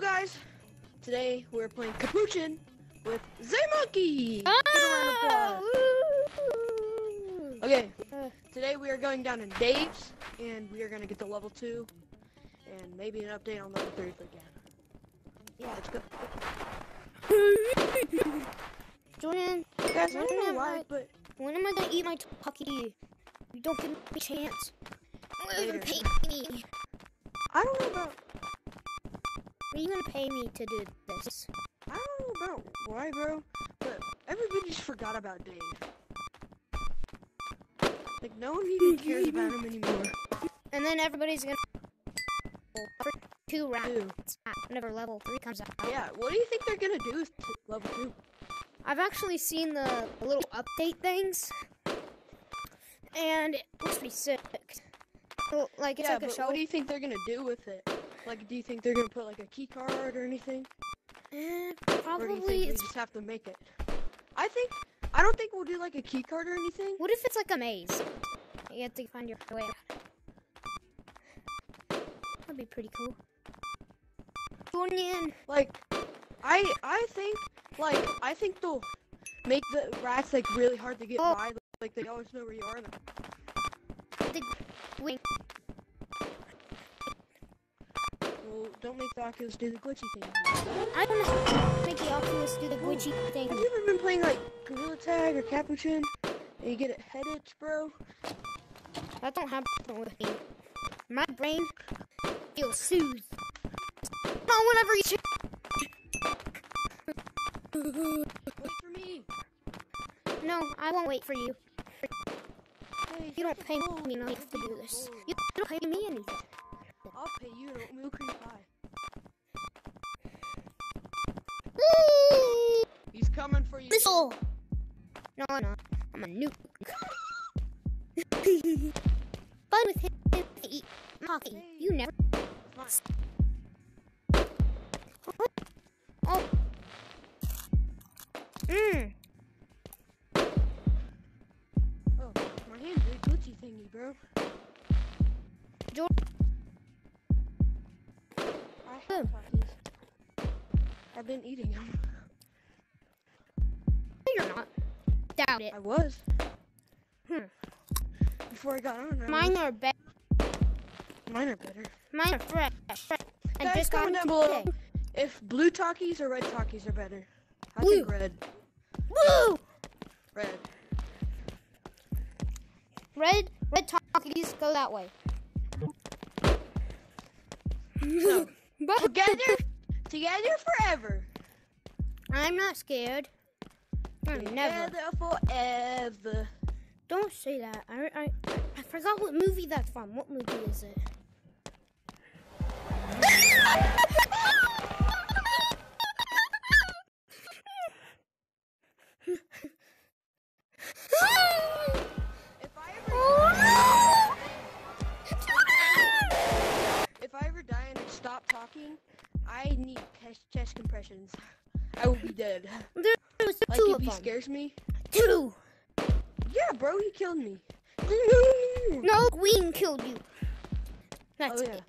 guys. Today we're playing Capuchin with Zaymonkey. Ah! Give a round of applause. Woo! Okay, Uh, today we are going down in Dave's, and we are gonna get to level two, and maybe an update on level three if we can. Yeah, let's go. Jordan, Guys, I don't know why, but when am I gonna eat my Tucky? You don't give me a chance. Later. Pay me. I don't know about Are you gonna pay me to do this? I don't know about why, bro, but everybody just forgot about Dave. Like no one even cares about him anymore. And then everybody's gonna two rounds whenever level three comes out. Yeah, what do you think they're gonna do with t- level two? I've actually seen the little update things, and it looks pretty sick. Like it's yeah, like a but show. what do you think they're gonna do with it? Like, do you think they're gonna put like a key card or anything? Eh, Or probably we just have to make it? I think I don't think we'll do like a key card or anything. What if it's like a maze? You have to find your way out. That'd be pretty cool. Jordan, Like, I I think like I think they'll make the rats like really hard to get Oh. by. Like they always know where you are. the wing. Don't make the Oculus do the glitchy thing. I want to make the Oculus do the glitchy thing. Have you ever been playing like Gorilla Tag or Capuchin and you get a head itch, bro? That don't happen with me. My brain feels soothed. Not whenever you. Wait for me. No, I won't wait for you. Hey, You don't pay me enough to do this. You don't pay me anything. I'll pay you an oatmeal cream pie. He's coming for you. Missile! No, I'm not. I'm a nuke. Fun with him eat coffee. You never. Oh. Mmm. Oh, my hand's a glitchy thingy, bro. Jordan. Been eating them. You're not. Doubt it. I was. Hmm. Before I got on. I Mine was. are better. Mine are better. Mine are fresh. And Guys, just comment down below today. if blue Takis or red Takis are better. I Blue. think red. Woo! Red. Red, red Takis go that way. No. Together, together forever. I'm not scared. I'm never. Together forever. Don't say that. I, I, I forgot what movie that's from. What movie is it? Need chest, compressions. I will be dead. There was Like two if of he them. scares me. Two. Yeah, bro, he killed me. No, Queen killed you. That's oh yeah. it.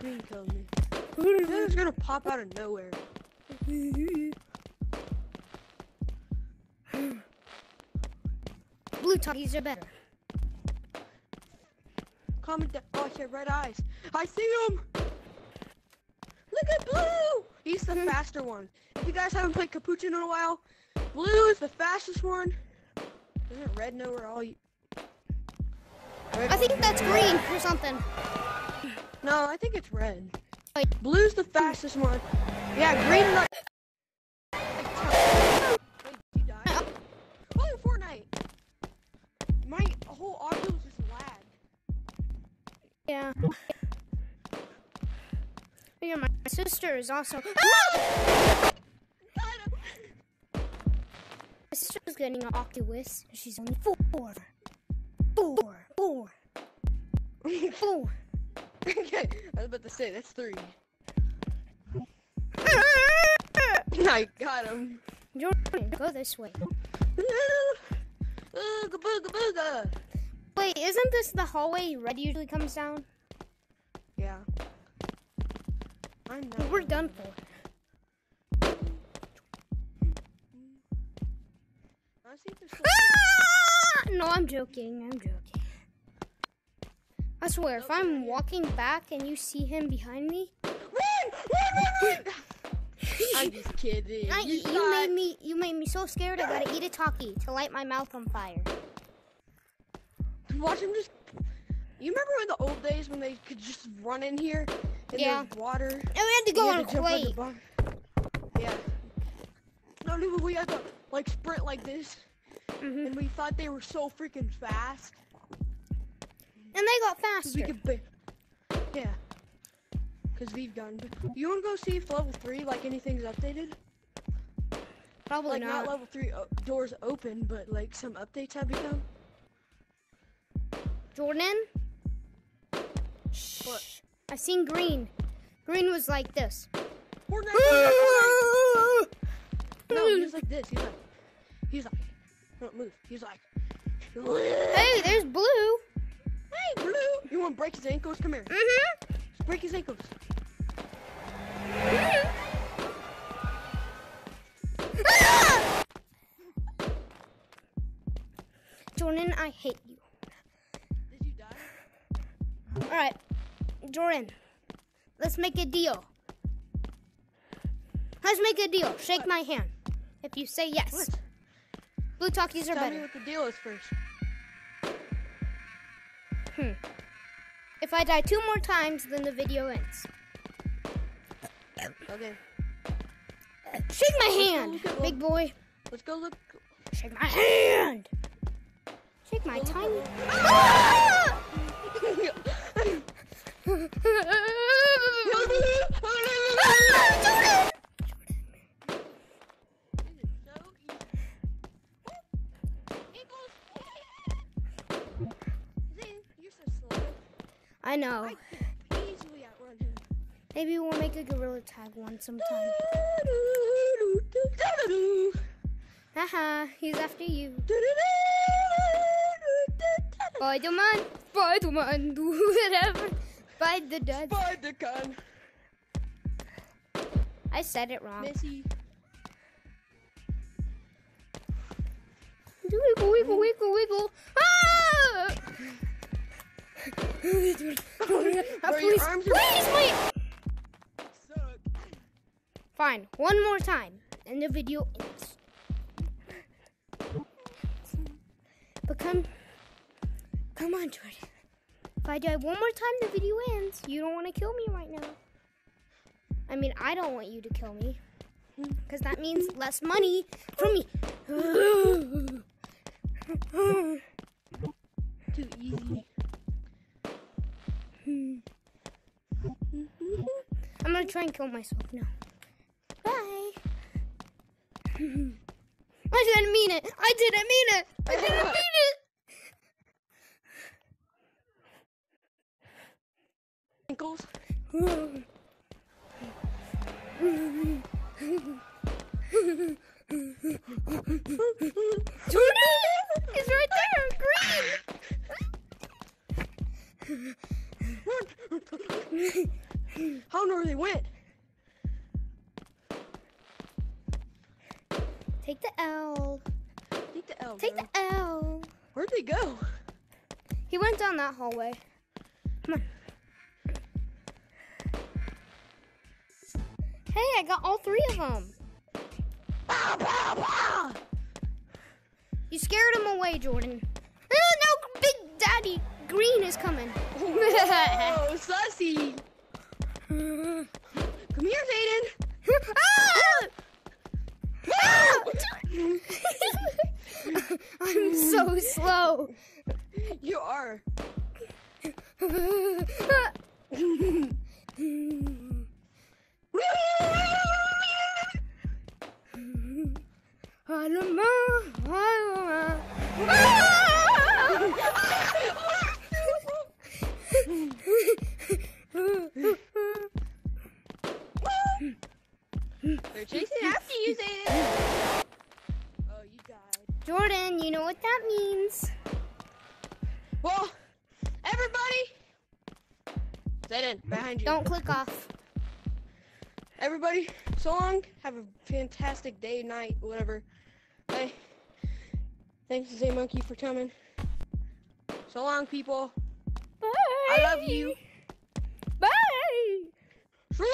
Green killed me. Was gonna pop out of nowhere. Blue Takis are better. Comment down. Oh, had red eyes. I see him. At Blue. He's the faster one. If you guys haven't played Capuchin in a while, Blue is the fastest one. Doesn't Red know where all you? Red I think that's green or something. No, I think it's red. Blue's the fastest one. Yeah, green like. Wait, you died? Oh, Fortnite. My whole audio just lag. Yeah. Yeah, my sister is also. Him. My sister's getting an Oculus. She's only four. Four. Four. Four. okay, I was about to say that's three. I got him. Jordan, go this way. Ooga booga booga. Wait, isn't this the hallway Red usually comes down? I'm not. We're done for. I see if there's Ah! No, I'm joking. I'm joking. I swear, if I'm walking back and you see him behind me, Run! Run! Run! Run! I'm just kidding. I, You you made me you made me so scared. I gotta eat a Taki to light my mouth on fire. Watch him just. You remember in the old days when they could just run in here? And Yeah. there's water. And we had to go on a to jump on the crate. Yeah. No, no, we had to like sprint like this, hmm and we thought they were so freaking fast. And they got we faster. could. Ba- yeah. Cause we've gone. You wanna go see if level three, like anything's updated? Probably like not. not. level three o- doors open, but like some updates have become. Jordan. What? I seen green. Green was like this. Fortnite, Fortnite, Fortnite. No, he's like this. He's like, he's like, don't move. He's like, Hey, there's blue. hey, blue. You want to break his ankles? Come here. Mm-hmm. Just break his ankles. Jordan, I hate you. Did you die? All right, Jordan, let's make a deal. Let's make a deal. Shake What? my hand. If you say yes, What? blue Takis are Tell me better. what the deal is first. Hmm. If I die two more times, then the video ends. Okay, Shake my hand, big boy. let's go look. Shake my hand. Shake my tiny. I know. I easily outrun him. Maybe we'll make a gorilla tag one sometime. Haha, he's after you. Spider-Man, Spider-Man, do whatever. Spider does. Spider gun. I said it wrong. Missy. Wiggle, wiggle, wiggle, wiggle. Ah! Please, please, wait. Fine, one more time, and the video ends. But come, come on, Jordan. If I die one more time, the video ends. You don't want to kill me right now. I mean, I don't want you to kill me. Because that means less money for me. Too easy. I'm gonna try and kill myself now. Bye. I didn't mean it. I didn't mean it. I didn't mean it. Ankles. Jordan is right there, green. How know where they went? Take the L. Take the L. Take bro. the L. Where'd they go? He went down that hallway. I got all three of them. You scared him away, Jordan. Oh, no, Big Daddy Green is coming. Oh, sussy. Come here, Zayden. Ah! Ah! I'm so slow. You are. They're chasing after you, Zayden. Oh, you died. Jordan, you know what that means. Well, everybody. Zayden, behind you. Don't click off everybody, so long. Have a fantastic day, night, whatever. Bye. Thanks to Zaymonkey for coming. So long, people. Bye. I love you. Bye. So